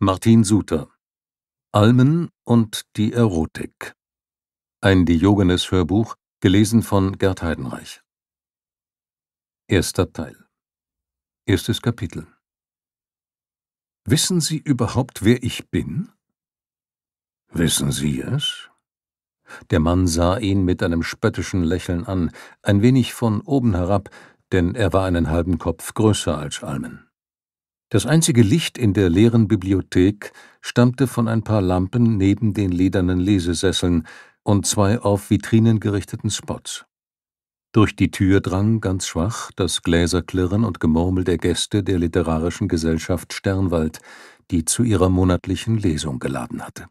Martin Suter Almen und die Erotik Ein Diogenes-Hörbuch, gelesen von Gerd Heidenreich Erster Teil Erstes Kapitel Wissen Sie überhaupt, wer ich bin? Wissen Sie es? Der Mann sah ihn mit einem spöttischen Lächeln an, ein wenig von oben herab, denn er war einen halben Kopf größer als Almen. Das einzige Licht in der leeren Bibliothek stammte von ein paar Lampen neben den ledernen Lesesesseln und zwei auf Vitrinen gerichteten Spots. Durch die Tür drang, ganz schwach, das Gläserklirren und Gemurmel der Gäste der Literarischen Gesellschaft Sternwald, die zu ihrer monatlichen Lesung geladen hatte.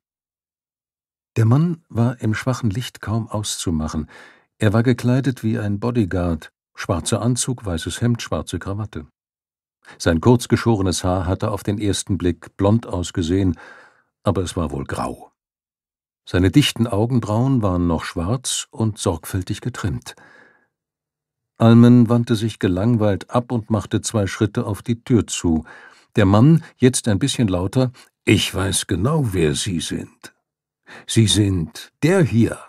Der Mann war im schwachen Licht kaum auszumachen. Er war gekleidet wie ein Bodyguard, schwarzer Anzug, weißes Hemd, schwarze Krawatte. Sein kurzgeschorenes Haar hatte auf den ersten Blick blond ausgesehen, aber es war wohl grau. Seine dichten Augenbrauen waren noch schwarz und sorgfältig getrimmt. Almen wandte sich gelangweilt ab und machte zwei Schritte auf die Tür zu. Der Mann, jetzt ein bisschen lauter, ich weiß genau, wer Sie sind. Sie sind der hier.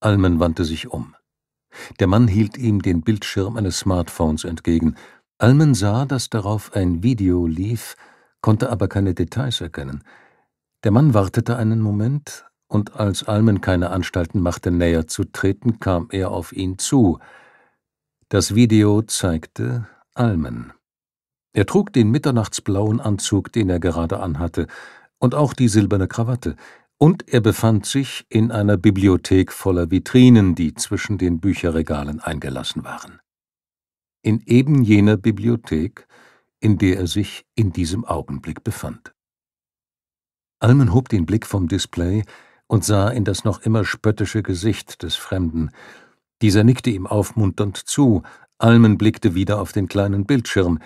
Almen wandte sich um. Der Mann hielt ihm den Bildschirm eines Smartphones entgegen. Almen sah, dass darauf ein Video lief, konnte aber keine Details erkennen. Der Mann wartete einen Moment, und als Almen keine Anstalten machte, näher zu treten, kam er auf ihn zu. Das Video zeigte Almen. Er trug den mitternachtsblauen Anzug, den er gerade anhatte, und auch die silberne Krawatte, und er befand sich in einer Bibliothek voller Vitrinen, die zwischen den Bücherregalen eingelassen waren in eben jener Bibliothek, in der er sich in diesem Augenblick befand. Almen hob den Blick vom Display und sah in das noch immer spöttische Gesicht des Fremden. Dieser nickte ihm aufmunternd zu, Almen blickte wieder auf den kleinen Bildschirm.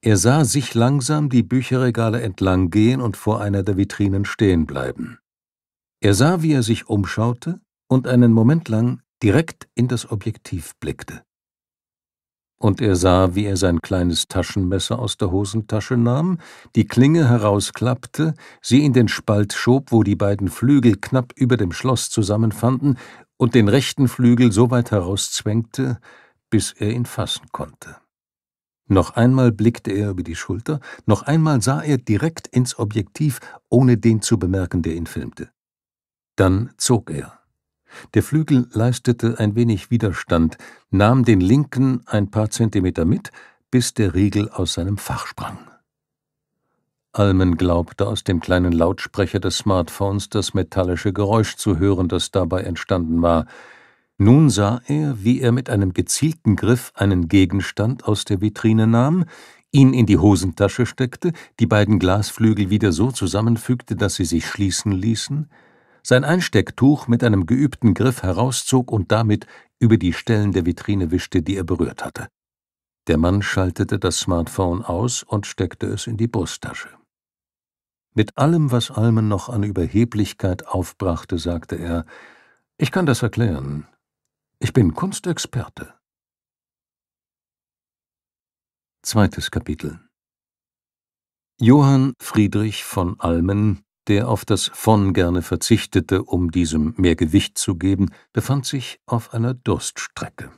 Er sah sich langsam die Bücherregale entlang gehen und vor einer der Vitrinen stehen bleiben. Er sah, wie er sich umschaute und einen Moment lang direkt in das Objektiv blickte und er sah, wie er sein kleines Taschenmesser aus der Hosentasche nahm, die Klinge herausklappte, sie in den Spalt schob, wo die beiden Flügel knapp über dem Schloss zusammenfanden, und den rechten Flügel so weit herauszwängte, bis er ihn fassen konnte. Noch einmal blickte er über die Schulter, noch einmal sah er direkt ins Objektiv, ohne den zu bemerken, der ihn filmte. Dann zog er. Der Flügel leistete ein wenig Widerstand, nahm den linken ein paar Zentimeter mit, bis der Riegel aus seinem Fach sprang. Almen glaubte aus dem kleinen Lautsprecher des Smartphones das metallische Geräusch zu hören, das dabei entstanden war. Nun sah er, wie er mit einem gezielten Griff einen Gegenstand aus der Vitrine nahm, ihn in die Hosentasche steckte, die beiden Glasflügel wieder so zusammenfügte, dass sie sich schließen ließen, sein Einstecktuch mit einem geübten Griff herauszog und damit über die Stellen der Vitrine wischte, die er berührt hatte. Der Mann schaltete das Smartphone aus und steckte es in die Brusttasche. Mit allem, was Almen noch an Überheblichkeit aufbrachte, sagte er, ich kann das erklären. Ich bin Kunstexperte. Zweites Kapitel Johann Friedrich von Almen der auf das von gerne verzichtete, um diesem mehr Gewicht zu geben, befand sich auf einer Durststrecke.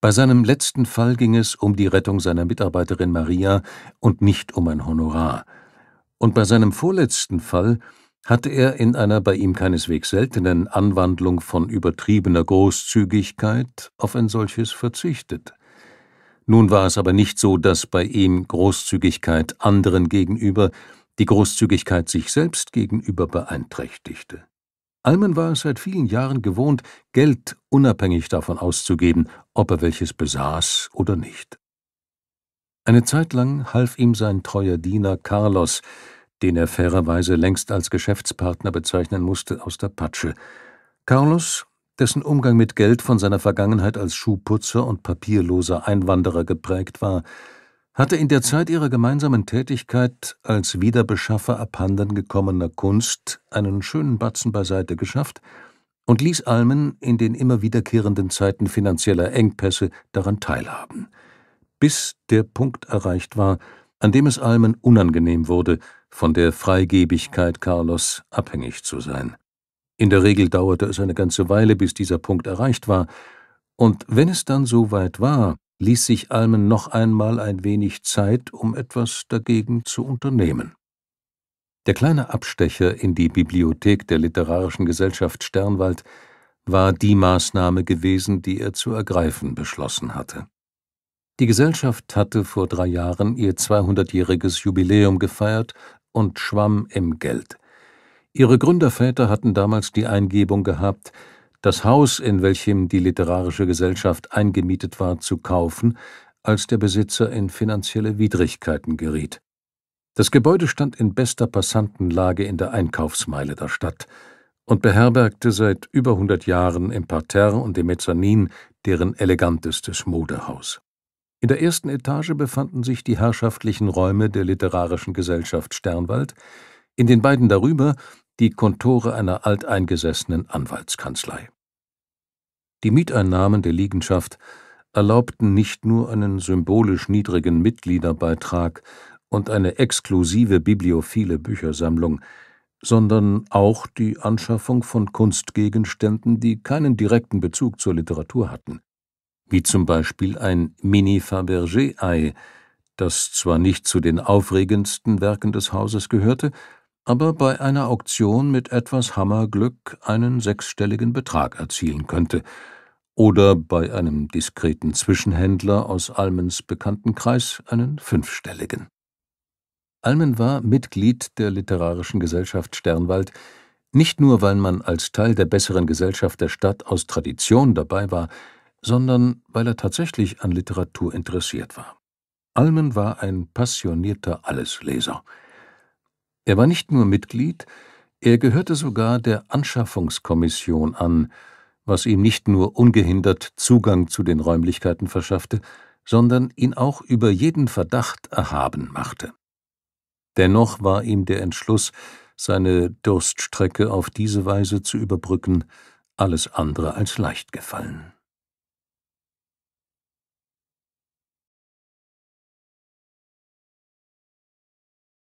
Bei seinem letzten Fall ging es um die Rettung seiner Mitarbeiterin Maria und nicht um ein Honorar. Und bei seinem vorletzten Fall hatte er in einer bei ihm keineswegs seltenen Anwandlung von übertriebener Großzügigkeit auf ein solches verzichtet. Nun war es aber nicht so, dass bei ihm Großzügigkeit anderen gegenüber die Großzügigkeit sich selbst gegenüber beeinträchtigte. Almen war es seit vielen Jahren gewohnt, Geld unabhängig davon auszugeben, ob er welches besaß oder nicht. Eine Zeit lang half ihm sein treuer Diener Carlos, den er fairerweise längst als Geschäftspartner bezeichnen musste, aus der Patsche. Carlos, dessen Umgang mit Geld von seiner Vergangenheit als Schuhputzer und papierloser Einwanderer geprägt war, hatte in der Zeit ihrer gemeinsamen Tätigkeit als Wiederbeschaffer abhanden gekommener Kunst einen schönen Batzen beiseite geschafft und ließ Almen in den immer wiederkehrenden Zeiten finanzieller Engpässe daran teilhaben, bis der Punkt erreicht war, an dem es Almen unangenehm wurde, von der Freigebigkeit Carlos abhängig zu sein. In der Regel dauerte es eine ganze Weile, bis dieser Punkt erreicht war, und wenn es dann so weit war, ließ sich Almen noch einmal ein wenig Zeit, um etwas dagegen zu unternehmen. Der kleine Abstecher in die Bibliothek der Literarischen Gesellschaft Sternwald war die Maßnahme gewesen, die er zu ergreifen beschlossen hatte. Die Gesellschaft hatte vor drei Jahren ihr 200-jähriges Jubiläum gefeiert und schwamm im Geld. Ihre Gründerväter hatten damals die Eingebung gehabt, das Haus, in welchem die literarische Gesellschaft eingemietet war, zu kaufen, als der Besitzer in finanzielle Widrigkeiten geriet. Das Gebäude stand in bester Passantenlage in der Einkaufsmeile der Stadt und beherbergte seit über hundert Jahren im Parterre und im Mezzanin deren elegantestes Modehaus. In der ersten Etage befanden sich die herrschaftlichen Räume der Literarischen Gesellschaft Sternwald, in den beiden darüber die Kontore einer alteingesessenen Anwaltskanzlei. Die Mieteinnahmen der Liegenschaft erlaubten nicht nur einen symbolisch niedrigen Mitgliederbeitrag und eine exklusive bibliophile Büchersammlung, sondern auch die Anschaffung von Kunstgegenständen, die keinen direkten Bezug zur Literatur hatten, wie zum Beispiel ein Mini-Fabergé-Ei, das zwar nicht zu den aufregendsten Werken des Hauses gehörte, aber bei einer Auktion mit etwas Hammerglück einen sechsstelligen Betrag erzielen könnte, oder bei einem diskreten Zwischenhändler aus Almens Bekanntenkreis einen fünfstelligen. Almen war Mitglied der Literarischen Gesellschaft Sternwald, nicht nur, weil man als Teil der besseren Gesellschaft der Stadt aus Tradition dabei war, sondern weil er tatsächlich an Literatur interessiert war. Almen war ein passionierter Allesleser. Er war nicht nur Mitglied, er gehörte sogar der Anschaffungskommission an, was ihm nicht nur ungehindert Zugang zu den Räumlichkeiten verschaffte, sondern ihn auch über jeden Verdacht erhaben machte. Dennoch war ihm der Entschluss, seine Durststrecke auf diese Weise zu überbrücken, alles andere als leicht gefallen